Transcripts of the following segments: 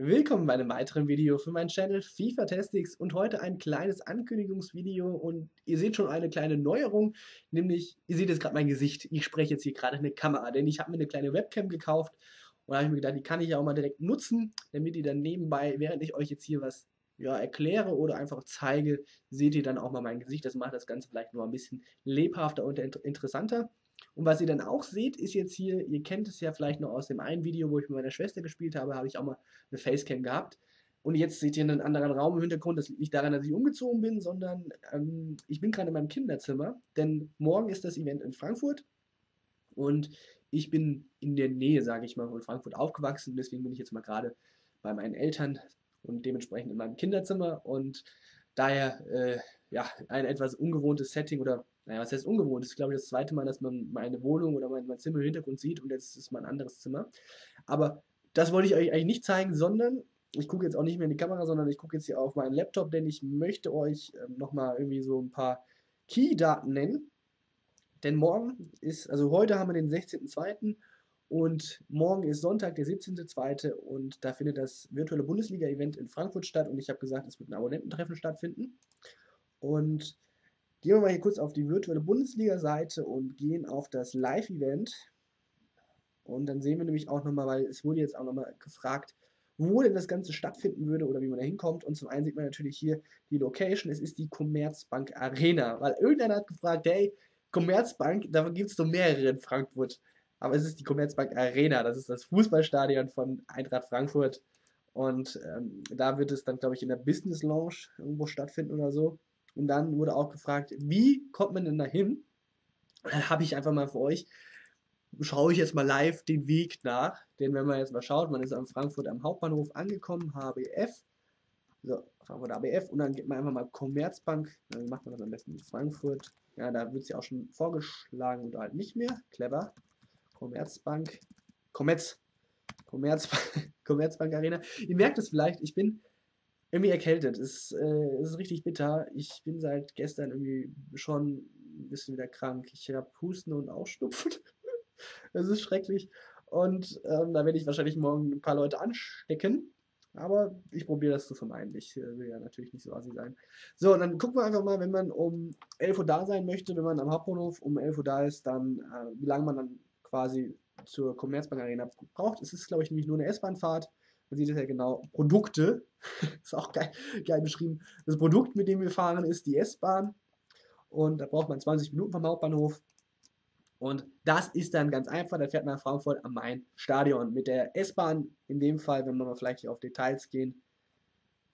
Willkommen bei einem weiteren Video für meinen Channel FIFA Testix und heute ein kleines Ankündigungsvideo und ihr seht schon eine kleine Neuerung, nämlich ihr seht jetzt gerade mein Gesicht, ich spreche jetzt hier gerade in eine Kamera, denn ich habe mir eine kleine Webcam gekauft und habe ich mir gedacht, die kann ich ja auch mal direkt nutzen, damit ihr dann nebenbei, während ich euch jetzt hier was ja, erkläre oder einfach zeige, seht ihr dann auch mal mein Gesicht, das macht das Ganze vielleicht noch ein bisschen lebhafter und interessanter. Und was ihr dann auch seht, ist jetzt hier, ihr kennt es ja vielleicht noch aus dem einen Video, wo ich mit meiner Schwester gespielt habe, habe ich auch mal eine Facecam gehabt. Und jetzt seht ihr einen anderen Raum im Hintergrund. Das liegt nicht daran, dass ich umgezogen bin, sondern ähm, ich bin gerade in meinem Kinderzimmer. Denn morgen ist das Event in Frankfurt. Und ich bin in der Nähe, sage ich mal, von Frankfurt aufgewachsen. Deswegen bin ich jetzt mal gerade bei meinen Eltern und dementsprechend in meinem Kinderzimmer. Und daher, äh, ja, ein etwas ungewohntes Setting oder naja, was heißt ungewohnt? Das ist, glaube ich, das zweite Mal, dass man meine Wohnung oder mein, mein Zimmer im Hintergrund sieht und jetzt ist mein anderes Zimmer. Aber das wollte ich euch eigentlich nicht zeigen, sondern ich gucke jetzt auch nicht mehr in die Kamera, sondern ich gucke jetzt hier auf meinen Laptop, denn ich möchte euch ähm, nochmal irgendwie so ein paar Key-Daten nennen. Denn morgen ist, also heute haben wir den 16.02. und morgen ist Sonntag, der 17.02. und da findet das virtuelle Bundesliga-Event in Frankfurt statt und ich habe gesagt, es wird ein Abonnententreffen stattfinden. Und Gehen wir mal hier kurz auf die virtuelle Bundesliga-Seite und gehen auf das Live-Event. Und dann sehen wir nämlich auch nochmal, weil es wurde jetzt auch nochmal gefragt, wo denn das Ganze stattfinden würde oder wie man da hinkommt. Und zum einen sieht man natürlich hier die Location. Es ist die Commerzbank Arena. Weil irgendeiner hat gefragt, hey, Commerzbank, da gibt es doch mehrere in Frankfurt. Aber es ist die Commerzbank Arena. Das ist das Fußballstadion von Eintracht Frankfurt. Und ähm, da wird es dann, glaube ich, in der Business Lounge irgendwo stattfinden oder so. Und dann wurde auch gefragt, wie kommt man denn da hin? Dann habe ich einfach mal für euch, schaue ich jetzt mal live den Weg nach. Denn wenn man jetzt mal schaut, man ist am Frankfurt am Hauptbahnhof angekommen, HBF. So, Frankfurt ABF und dann geht man einfach mal Commerzbank. Dann macht man das am besten in Frankfurt. Ja, da wird sie auch schon vorgeschlagen oder halt nicht mehr. Clever. Commerzbank. Commerz. Commerzbank Arena. Ihr merkt es vielleicht, ich bin irgendwie erkältet. Es äh, ist richtig bitter. Ich bin seit gestern irgendwie schon ein bisschen wieder krank. Ich habe Husten und Ausschnupfen. Es ist schrecklich. Und ähm, da werde ich wahrscheinlich morgen ein paar Leute anstecken. Aber ich probiere das zu vermeiden. Ich äh, will ja natürlich nicht so assi sein. So, und dann gucken wir einfach mal, wenn man um 11 Uhr da sein möchte, wenn man am Hauptbahnhof um 11 Uhr da ist, dann äh, wie lange man dann quasi zur Commerzbank Arena braucht. Es ist, glaube ich, nämlich nur eine S-Bahnfahrt. Man sieht es ja genau. Produkte, ist auch geil, geil beschrieben. Das Produkt, mit dem wir fahren, ist die S-Bahn. Und da braucht man 20 Minuten vom Hauptbahnhof. Und das ist dann ganz einfach. Da fährt man nach Frankfurt am Main-Stadion. Mit der S-Bahn, in dem Fall, wenn wir mal vielleicht auf Details gehen,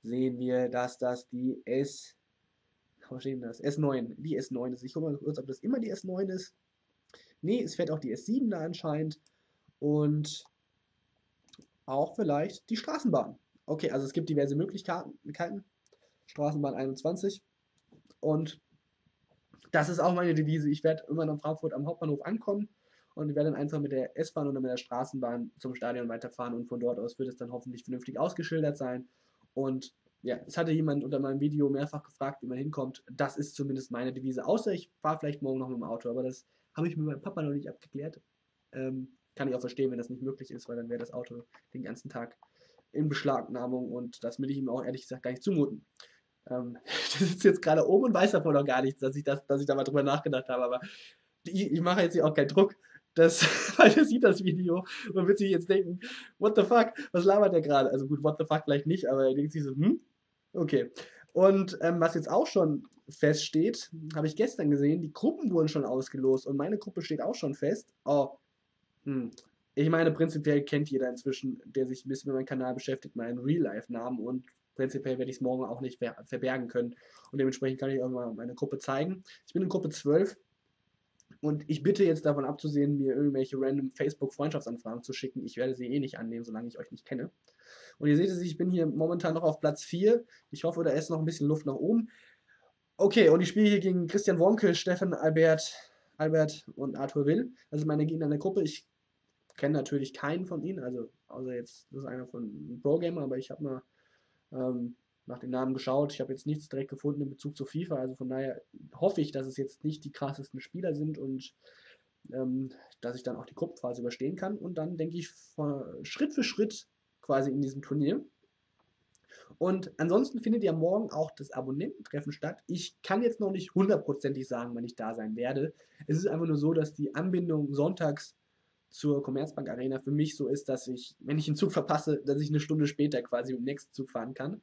sehen wir, dass das die S. Was steht das? S9. Die S9 ist. Ich gucke mal kurz, ob das immer die S9 ist. Nee, es fährt auch die S7 da anscheinend. Und auch vielleicht die Straßenbahn. Okay, also es gibt diverse Möglichkeiten. Straßenbahn 21. Und das ist auch meine Devise. Ich werde immer in Frankfurt am Hauptbahnhof ankommen und werde dann einfach mit der S-Bahn oder mit der Straßenbahn zum Stadion weiterfahren und von dort aus wird es dann hoffentlich vernünftig ausgeschildert sein. Und ja, es hatte jemand unter meinem Video mehrfach gefragt, wie man hinkommt. Das ist zumindest meine Devise. Außer ich fahre vielleicht morgen noch mit dem Auto, aber das habe ich mit meinem Papa noch nicht abgeklärt. Ähm, kann ich auch verstehen, wenn das nicht möglich ist, weil dann wäre das Auto den ganzen Tag in Beschlagnahmung und das will ich ihm auch ehrlich gesagt gar nicht zumuten. Ähm, der sitzt jetzt gerade oben und weiß davon noch gar nichts, dass ich, das, dass ich da mal drüber nachgedacht habe, aber ich, ich mache jetzt hier auch keinen Druck, dass, weil er sieht das Video und wird sich jetzt denken, what the fuck, was labert der gerade? Also gut, what the fuck vielleicht nicht, aber er denkt sich so, hm, okay. Und ähm, was jetzt auch schon feststeht, habe ich gestern gesehen, die Gruppen wurden schon ausgelost und meine Gruppe steht auch schon fest. Oh, hm. Ich meine, prinzipiell kennt jeder inzwischen, der sich ein bisschen mit meinem Kanal beschäftigt, meinen Real-Life-Namen und prinzipiell werde ich es morgen auch nicht ver verbergen können. Und dementsprechend kann ich auch mal meine Gruppe zeigen. Ich bin in Gruppe 12 und ich bitte jetzt davon abzusehen, mir irgendwelche random Facebook-Freundschaftsanfragen zu schicken. Ich werde sie eh nicht annehmen, solange ich euch nicht kenne. Und ihr seht es, ich bin hier momentan noch auf Platz 4. Ich hoffe, da ist noch ein bisschen Luft nach oben. Okay, und ich spiele hier gegen Christian Wonke, Steffen Albert, Albert und Arthur Will. Das sind meine Gegner in der Gruppe. Ich kenne natürlich keinen von ihnen, also außer jetzt, das ist einer von Pro Gamer, aber ich habe mal ähm, nach den Namen geschaut. Ich habe jetzt nichts direkt gefunden in Bezug zu FIFA, also von daher hoffe ich, dass es jetzt nicht die krassesten Spieler sind und ähm, dass ich dann auch die Gruppenphase überstehen kann und dann denke ich Schritt für Schritt quasi in diesem Turnier Und ansonsten findet ja morgen auch das Abonnententreffen statt. Ich kann jetzt noch nicht hundertprozentig sagen, wann ich da sein werde. Es ist einfach nur so, dass die Anbindung sonntags zur Commerzbank Arena für mich so ist, dass ich, wenn ich einen Zug verpasse, dass ich eine Stunde später quasi mit dem nächsten Zug fahren kann.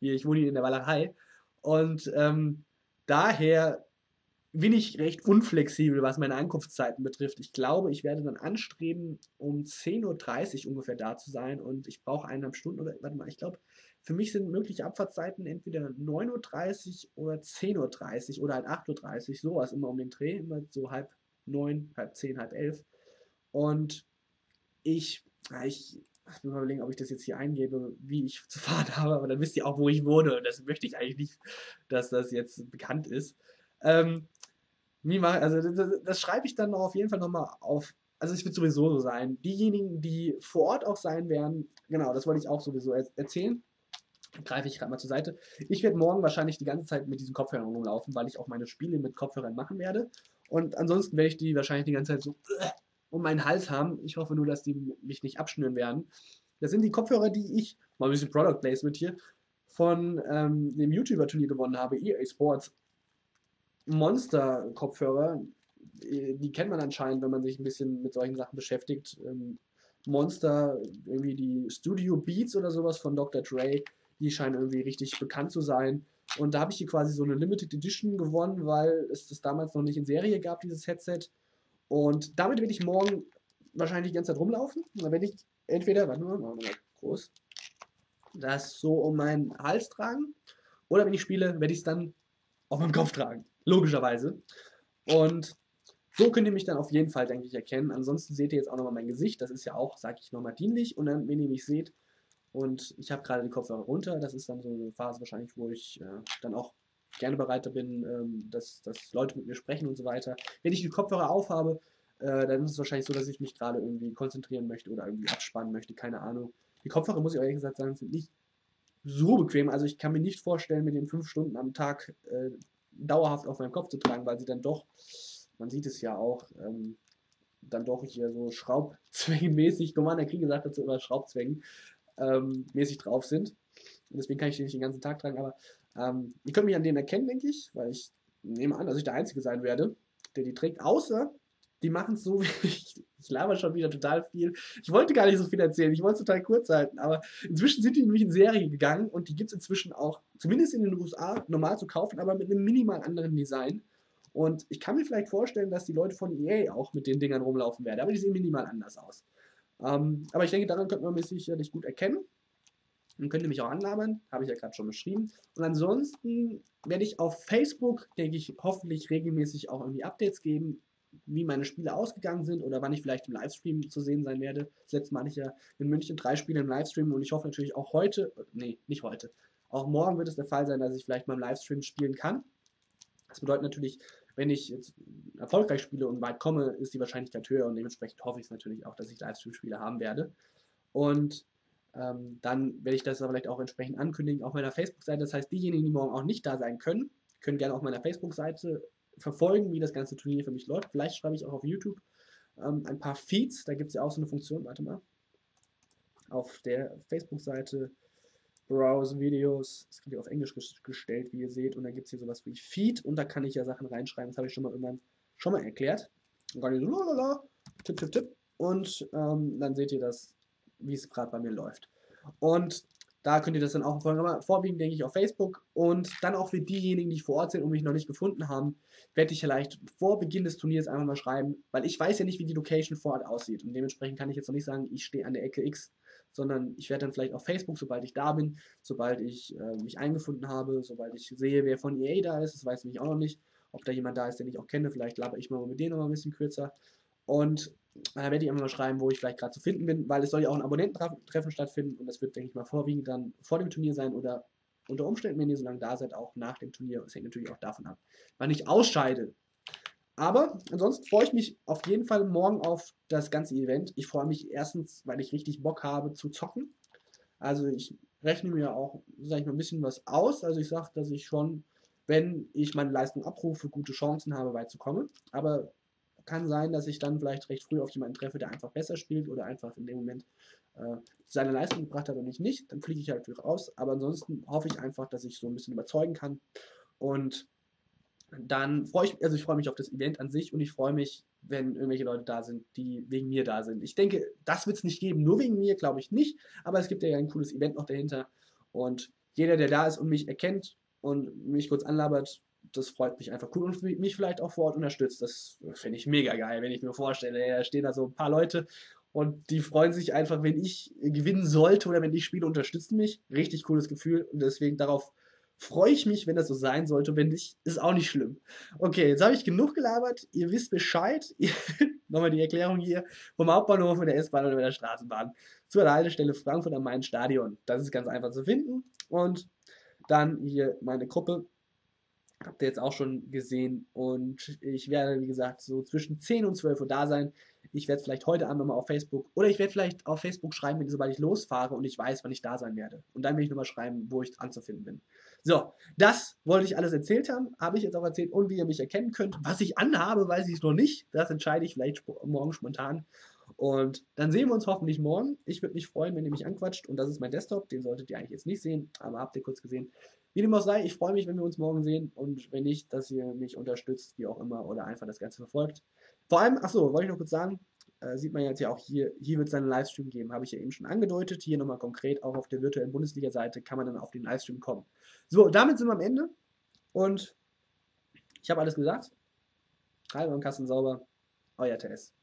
Hier, ich wohne hier in der Walachei. Und ähm, daher bin ich recht unflexibel, was meine Ankunftszeiten betrifft. Ich glaube, ich werde dann anstreben, um 10.30 Uhr ungefähr da zu sein und ich brauche eineinhalb Stunden oder, warte mal, ich glaube, für mich sind mögliche Abfahrtszeiten entweder 9.30 Uhr oder 10.30 Uhr oder halt 8.30 Uhr, sowas immer um den Dreh, immer so halb neun, halb zehn, halb elf. Und ich, ich, ich will mal überlegen, ob ich das jetzt hier eingebe, wie ich zu fahren habe, aber dann wisst ihr auch, wo ich wohne und das möchte ich eigentlich nicht, dass das jetzt bekannt ist. Ähm, wie mache also das, das schreibe ich dann auf jeden Fall nochmal auf. Also es wird sowieso so sein. Diejenigen, die vor Ort auch sein werden, genau, das wollte ich auch sowieso erzählen. Greife ich gerade mal zur Seite. Ich werde morgen wahrscheinlich die ganze Zeit mit diesen Kopfhörern rumlaufen, weil ich auch meine Spiele mit Kopfhörern machen werde. Und ansonsten werde ich die wahrscheinlich die ganze Zeit so um meinen Hals haben. Ich hoffe nur, dass die mich nicht abschnüren werden. Das sind die Kopfhörer, die ich, mal ein bisschen Product Placement hier, von ähm, dem YouTuber-Turnier gewonnen habe, EA Sports. Monster-Kopfhörer, äh, die kennt man anscheinend, wenn man sich ein bisschen mit solchen Sachen beschäftigt. Ähm, Monster, irgendwie die Studio Beats oder sowas von Dr. Dre, die scheinen irgendwie richtig bekannt zu sein. Und da habe ich hier quasi so eine Limited Edition gewonnen, weil es das damals noch nicht in Serie gab, dieses Headset. Und damit werde ich morgen wahrscheinlich die ganze Zeit rumlaufen. Und dann werde ich entweder, warte mal, machen mal groß, das so um meinen Hals tragen. Oder wenn ich spiele, werde ich es dann auf meinem Kopf tragen. Logischerweise. Und so könnt ihr mich dann auf jeden Fall, denke ich, erkennen. Ansonsten seht ihr jetzt auch nochmal mein Gesicht. Das ist ja auch, sage ich nochmal, dienlich. Und dann, wenn ihr mich seht, und ich habe gerade die Kopfhörer runter, das ist dann so eine Phase wahrscheinlich, wo ich äh, dann auch gerne bereit bin, ähm, dass, dass Leute mit mir sprechen und so weiter. Wenn ich die Kopfhörer aufhabe, äh, dann ist es wahrscheinlich so, dass ich mich gerade irgendwie konzentrieren möchte oder irgendwie abspannen möchte, keine Ahnung. Die Kopfhörer, muss ich ehrlich gesagt sagen, sind nicht so bequem. Also ich kann mir nicht vorstellen, mit den fünf Stunden am Tag äh, dauerhaft auf meinem Kopf zu tragen, weil sie dann doch, man sieht es ja auch, ähm, dann doch hier so Schraubzwängenmäßig, Commander Krieg gesagt dazu immer Schraubzwängen, ähm, mäßig drauf sind. Und deswegen kann ich die nicht den ganzen Tag tragen, aber ähm, ihr könnt mich an denen erkennen, denke ich, weil ich nehme an, dass ich der Einzige sein werde, der die trägt, außer die machen es so, wie ich, ich laber schon wieder total viel. Ich wollte gar nicht so viel erzählen, ich wollte es total kurz halten, aber inzwischen sind die nämlich in Serie gegangen und die gibt es inzwischen auch, zumindest in den USA, normal zu kaufen, aber mit einem minimal anderen Design. Und ich kann mir vielleicht vorstellen, dass die Leute von EA auch mit den Dingern rumlaufen werden, aber die sehen minimal anders aus. Ähm, aber ich denke, daran könnte man mich sicherlich gut erkennen. Und könnt ihr mich auch anlabern, habe ich ja gerade schon beschrieben. Und ansonsten werde ich auf Facebook, denke ich, hoffentlich regelmäßig auch irgendwie Updates geben, wie meine Spiele ausgegangen sind oder wann ich vielleicht im Livestream zu sehen sein werde. Das letzte Mal hatte ich ja in München drei Spiele im Livestream und ich hoffe natürlich auch heute, nee, nicht heute, auch morgen wird es der Fall sein, dass ich vielleicht mal im Livestream spielen kann. Das bedeutet natürlich, wenn ich jetzt erfolgreich spiele und weit komme, ist die Wahrscheinlichkeit höher und dementsprechend hoffe ich es natürlich auch, dass ich Livestream-Spiele haben werde. Und ähm, dann werde ich das vielleicht auch entsprechend ankündigen auf meiner Facebook-Seite. Das heißt, diejenigen, die morgen auch nicht da sein können, können gerne auf meiner Facebook-Seite verfolgen, wie das ganze Turnier für mich läuft. Vielleicht schreibe ich auch auf YouTube ähm, ein paar Feeds. Da gibt es ja auch so eine Funktion, warte mal. Auf der Facebook-Seite Browse Videos. Das wird hier auf Englisch gestellt, wie ihr seht. Und dann gibt es hier sowas wie Feed und da kann ich ja Sachen reinschreiben. Das habe ich schon mal irgendwann schon mal erklärt. Und dann so, tipp, tipp, tipp. Und ähm, dann seht ihr das, wie es gerade bei mir läuft. Und da könnt ihr das dann auch verfolgen. Aber vorwiegend denke ich auf Facebook. Und dann auch für diejenigen, die vor Ort sind und mich noch nicht gefunden haben, werde ich vielleicht vor Beginn des Turniers einfach mal schreiben, weil ich weiß ja nicht, wie die Location vor Ort aussieht. Und dementsprechend kann ich jetzt noch nicht sagen, ich stehe an der Ecke X, sondern ich werde dann vielleicht auf Facebook, sobald ich da bin, sobald ich äh, mich eingefunden habe, sobald ich sehe, wer von EA da ist, das weiß ich auch noch nicht, ob da jemand da ist, den ich auch kenne, vielleicht laber ich mal mit denen noch mal ein bisschen kürzer. Und da werde ich einfach mal schreiben, wo ich vielleicht gerade zu finden bin, weil es soll ja auch ein Abonnententreffen stattfinden und das wird, denke ich mal, vorwiegend dann vor dem Turnier sein oder unter Umständen, wenn ihr so lange da seid, auch nach dem Turnier. Es hängt natürlich auch davon ab, wann ich ausscheide. Aber ansonsten freue ich mich auf jeden Fall morgen auf das ganze Event. Ich freue mich erstens, weil ich richtig Bock habe zu zocken. Also ich rechne mir auch, sage ich mal, ein bisschen was aus. Also ich sage, dass ich schon, wenn ich meine Leistung abrufe, gute Chancen habe, weit zu kommen. Aber kann sein, dass ich dann vielleicht recht früh auf jemanden treffe, der einfach besser spielt oder einfach in dem Moment äh, seine Leistung gebracht hat und ich nicht. Dann fliege ich halt raus. Aber ansonsten hoffe ich einfach, dass ich so ein bisschen überzeugen kann. Und dann freue ich, also ich freue mich auf das Event an sich und ich freue mich, wenn irgendwelche Leute da sind, die wegen mir da sind. Ich denke, das wird es nicht geben, nur wegen mir glaube ich nicht, aber es gibt ja ein cooles Event noch dahinter und jeder, der da ist und mich erkennt und mich kurz anlabert, das freut mich einfach cool und mich vielleicht auch vor Ort unterstützt. Das finde ich mega geil, wenn ich mir vorstelle, da stehen da so ein paar Leute und die freuen sich einfach, wenn ich gewinnen sollte oder wenn ich spiele, unterstützen mich. Richtig cooles Gefühl und deswegen darauf freue ich mich, wenn das so sein sollte. Wenn nicht, ist auch nicht schlimm. Okay, jetzt habe ich genug gelabert. Ihr wisst Bescheid. Nochmal die Erklärung hier vom Hauptbahnhof mit der S-Bahn oder mit der Straßenbahn zur Haltestelle Frankfurt am Main Stadion. Das ist ganz einfach zu finden. Und dann hier meine Gruppe. Habt ihr jetzt auch schon gesehen. Und ich werde, wie gesagt, so zwischen 10 und 12 Uhr da sein. Ich werde vielleicht heute Abend nochmal auf Facebook oder ich werde vielleicht auf Facebook schreiben, sobald ich losfahre und ich weiß, wann ich da sein werde. Und dann will ich nochmal schreiben, wo ich anzufinden bin. So, das wollte ich alles erzählt haben. Habe ich jetzt auch erzählt und wie ihr mich erkennen könnt. Was ich anhabe, weiß ich noch nicht. Das entscheide ich vielleicht morgen spontan. Und dann sehen wir uns hoffentlich morgen. Ich würde mich freuen, wenn ihr mich anquatscht. Und das ist mein Desktop. Den solltet ihr eigentlich jetzt nicht sehen, aber habt ihr kurz gesehen. Wie dem auch sei, ich freue mich, wenn wir uns morgen sehen. Und wenn nicht, dass ihr mich unterstützt, wie auch immer, oder einfach das Ganze verfolgt. Vor allem, achso, wollte ich noch kurz sagen, äh, sieht man jetzt ja auch hier, hier wird es einen Livestream geben, habe ich ja eben schon angedeutet. Hier nochmal konkret, auch auf der virtuellen Bundesliga-Seite kann man dann auf den Livestream kommen. So, damit sind wir am Ende und ich habe alles gesagt. Halber und Kassen sauber, euer TS.